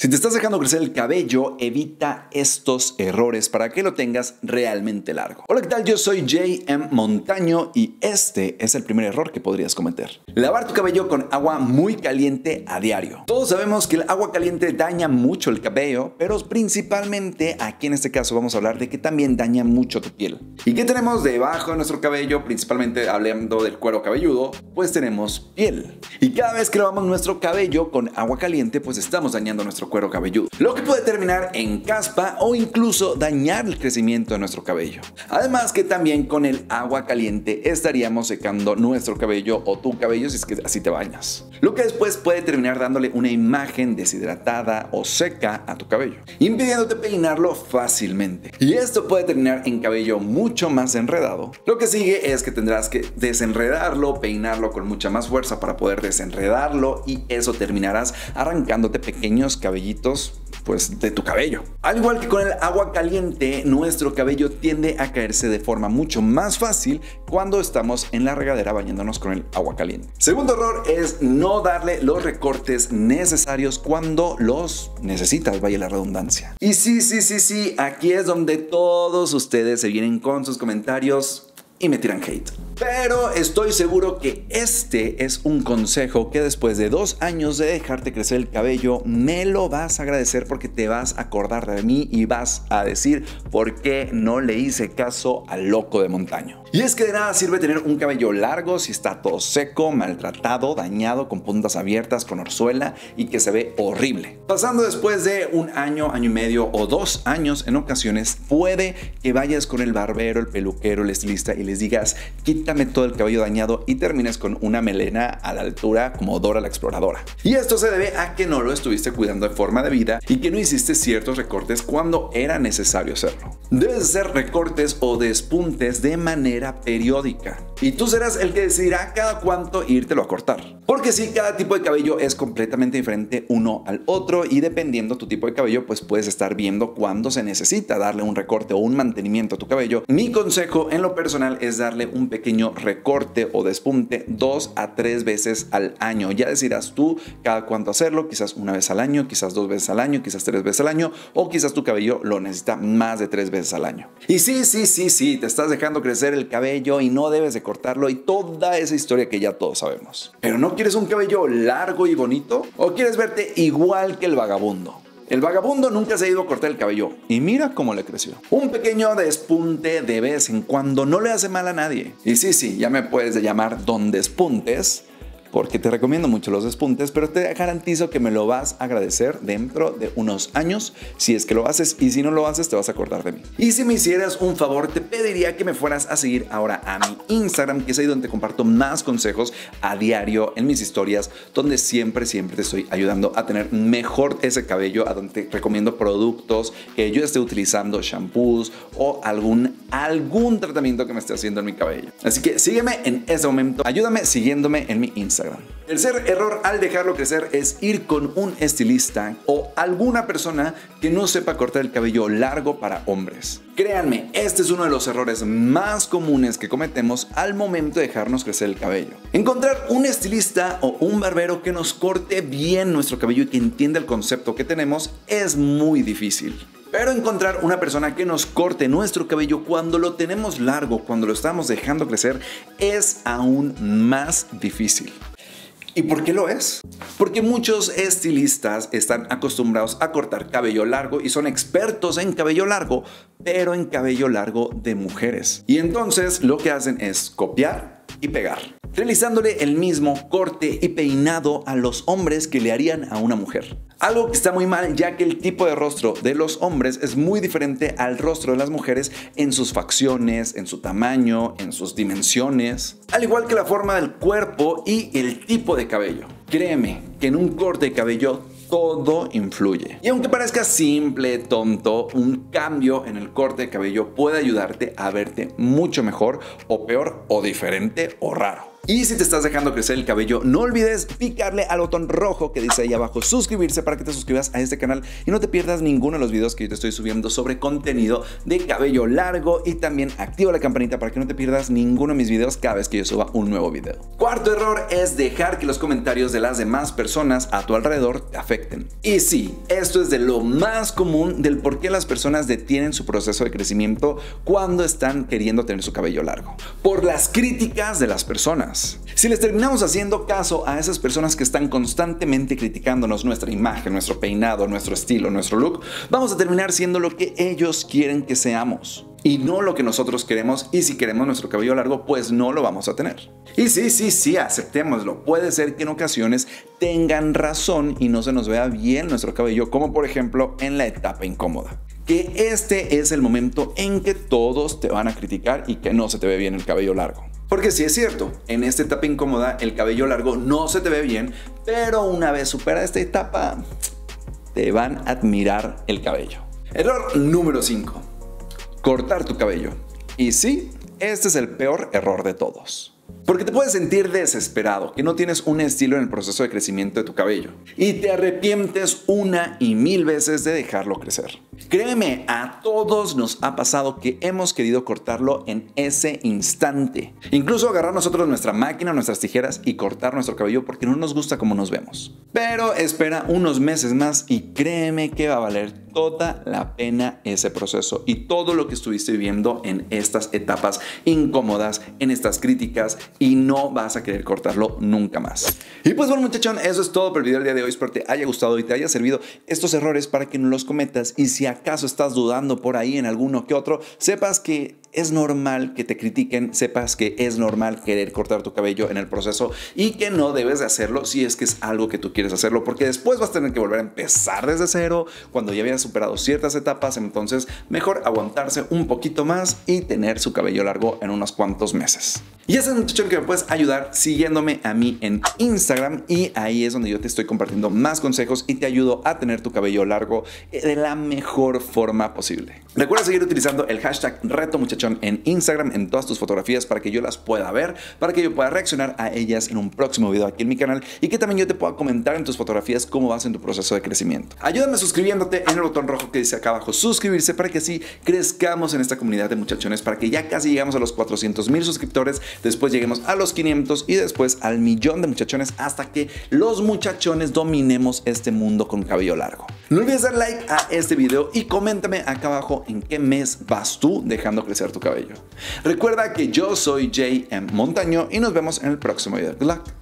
Si te estás dejando crecer el cabello, evita estos errores para que lo tengas realmente largo. Hola, ¿qué tal? Yo soy JM Montaño y este es el primer error que podrías cometer. Lavar tu cabello con agua muy caliente a diario. Todos sabemos que el agua caliente daña mucho el cabello, pero principalmente aquí en este caso vamos a hablar de que también daña mucho tu piel. ¿Y qué tenemos debajo de nuestro cabello? Principalmente hablando del cuero cabelludo, pues tenemos piel. Y cada vez que lavamos nuestro cabello con agua caliente, pues estamos dañando nuestro cabelludo. Lo que puede terminar en caspa o incluso dañar el crecimiento de nuestro cabello. Además que también con el agua caliente estaríamos secando nuestro cabello o tu cabello si es que así te bañas. Lo que después puede terminar dándole una imagen deshidratada o seca a tu cabello, impidiéndote peinarlo fácilmente. Y esto puede terminar en cabello mucho más enredado. Lo que sigue es que tendrás que desenredarlo, peinarlo con mucha más fuerza para poder desenredarlo y eso terminarás arrancándote pequeños cabellitos pues de tu cabello. Al igual que con el agua caliente, nuestro cabello tiende a caerse de forma mucho más fácil cuando estamos en la regadera bañándonos con el agua caliente. Segundo error es no darle los recortes necesarios cuando los necesitas, vaya la redundancia. Y sí, sí, sí, sí, aquí es donde todos ustedes se vienen con sus comentarios y me tiran hate. Pero estoy seguro que este es un consejo que después de dos años de dejarte crecer el cabello, me lo vas a agradecer porque te vas a acordar de mí y vas a decir por qué no le hice caso al loco de montaño. Y es que de nada sirve tener un cabello largo si está todo seco, maltratado, dañado, con puntas abiertas, con orzuela y que se ve horrible. Pasando después de un año, año y medio o dos años en ocasiones, puede que vayas con el barbero, el peluquero, el estilista y les digas, quita todo el cabello dañado y termines con una melena a la altura como Dora la exploradora. Y esto se debe a que no lo estuviste cuidando de forma de vida y que no hiciste ciertos recortes cuando era necesario hacerlo. Debes hacer recortes o despuntes de manera periódica. Y tú serás el que decidirá cada cuánto írtelo a cortar. Porque si cada tipo de cabello es completamente diferente uno al otro y dependiendo tu tipo de cabello, pues puedes estar viendo cuándo se necesita darle un recorte o un mantenimiento a tu cabello. Mi consejo en lo personal es darle un pequeño recorte o despunte dos a tres veces al año. Ya decidirás tú cada cuánto hacerlo, quizás una vez al año, quizás dos veces al año, quizás tres veces al año o quizás tu cabello lo necesita más de tres veces al año. Y sí, sí, sí, sí, te estás dejando crecer el cabello y no debes de cortarlo y toda esa historia que ya todos sabemos. Pero ¿no quieres un cabello largo y bonito? ¿O quieres verte igual que el vagabundo? El vagabundo nunca se ha ido a cortar el cabello y mira cómo le creció. Un pequeño despunte de vez en cuando no le hace mal a nadie. Y sí, sí, ya me puedes llamar don despuntes porque te recomiendo mucho los despuntes, pero te garantizo que me lo vas a agradecer dentro de unos años si es que lo haces y si no lo haces te vas a acordar de mí. Y si me hicieras un favor, te pediría que me fueras a seguir ahora a mi Instagram, que es ahí donde comparto más consejos a diario en mis historias, donde siempre, siempre te estoy ayudando a tener mejor ese cabello, a donde te recomiendo productos que yo esté utilizando, shampoos o algún, algún tratamiento que me esté haciendo en mi cabello. Así que sígueme en ese momento, ayúdame siguiéndome en mi Instagram. El Tercer error al dejarlo crecer es ir con un estilista o alguna persona que no sepa cortar el cabello largo para hombres. Créanme, este es uno de los errores más comunes que cometemos al momento de dejarnos crecer el cabello. Encontrar un estilista o un barbero que nos corte bien nuestro cabello y que entienda el concepto que tenemos es muy difícil. Pero encontrar una persona que nos corte nuestro cabello cuando lo tenemos largo, cuando lo estamos dejando crecer, es aún más difícil. ¿Y por qué lo es? Porque muchos estilistas están acostumbrados a cortar cabello largo y son expertos en cabello largo, pero en cabello largo de mujeres. Y entonces lo que hacen es copiar y pegar, realizándole el mismo corte y peinado a los hombres que le harían a una mujer. Algo que está muy mal ya que el tipo de rostro de los hombres es muy diferente al rostro de las mujeres en sus facciones, en su tamaño, en sus dimensiones, al igual que la forma del cuerpo y el tipo de cabello. Créeme que en un corte de cabello todo influye. Y aunque parezca simple, tonto, un cambio en el corte de cabello puede ayudarte a verte mucho mejor o peor o diferente o raro. Y si te estás dejando crecer el cabello, no olvides picarle al botón rojo que dice ahí abajo suscribirse para que te suscribas a este canal y no te pierdas ninguno de los videos que yo te estoy subiendo sobre contenido de cabello largo y también activa la campanita para que no te pierdas ninguno de mis videos cada vez que yo suba un nuevo video. Cuarto error es dejar que los comentarios de las demás personas a tu alrededor te afecten. Y sí, esto es de lo más común del por qué las personas detienen su proceso de crecimiento cuando están queriendo tener su cabello largo. Por las críticas de las personas. Si les terminamos haciendo caso a esas personas que están constantemente criticándonos nuestra imagen, nuestro peinado, nuestro estilo, nuestro look, vamos a terminar siendo lo que ellos quieren que seamos y no lo que nosotros queremos y si queremos nuestro cabello largo pues no lo vamos a tener. Y sí, sí, sí, aceptémoslo. Puede ser que en ocasiones tengan razón y no se nos vea bien nuestro cabello como por ejemplo en la etapa incómoda. Que este es el momento en que todos te van a criticar y que no se te ve bien el cabello largo. Porque sí es cierto, en esta etapa incómoda el cabello largo no se te ve bien, pero una vez supera esta etapa, te van a admirar el cabello. Error número 5. Cortar tu cabello. Y sí, este es el peor error de todos. Porque te puedes sentir desesperado, que no tienes un estilo en el proceso de crecimiento de tu cabello y te arrepientes una y mil veces de dejarlo crecer. Créeme, a todos nos ha pasado que hemos querido cortarlo en ese instante. Incluso agarrar nosotros nuestra máquina, nuestras tijeras y cortar nuestro cabello porque no nos gusta como nos vemos. Pero espera unos meses más y créeme que va a valer toda la pena ese proceso y todo lo que estuviste viviendo en estas etapas incómodas, en estas críticas y no vas a querer cortarlo nunca más. Y pues bueno muchachón, eso es todo por el video del día de hoy. Espero te haya gustado y te haya servido estos errores para que no los cometas y si acaso estás dudando por ahí en alguno que otro, sepas que es normal que te critiquen, sepas que es normal querer cortar tu cabello en el proceso y que no debes de hacerlo si es que es algo que tú quieres hacerlo, porque después vas a tener que volver a empezar desde cero cuando ya habías superado ciertas etapas, entonces mejor aguantarse un poquito más y tener su cabello largo en unos cuantos meses. Y ese es un tutorial que me puedes ayudar siguiéndome a mí en Instagram y ahí es donde yo te estoy compartiendo más consejos y te ayudo a tener tu cabello largo de la mejor forma posible. Recuerda seguir utilizando el hashtag reto en Instagram en todas tus fotografías para que yo las pueda ver, para que yo pueda reaccionar a ellas en un próximo video aquí en mi canal y que también yo te pueda comentar en tus fotografías cómo vas en tu proceso de crecimiento. Ayúdame suscribiéndote en el botón rojo que dice acá abajo suscribirse para que así crezcamos en esta comunidad de muchachones, para que ya casi llegamos a los 400 mil suscriptores después lleguemos a los 500 y después al millón de muchachones hasta que los muchachones dominemos este mundo con cabello largo. No olvides dar like a este video y coméntame acá abajo en qué mes vas tú dejando crecer tu cabello. Recuerda que yo soy JM Montaño y nos vemos en el próximo video. Good luck.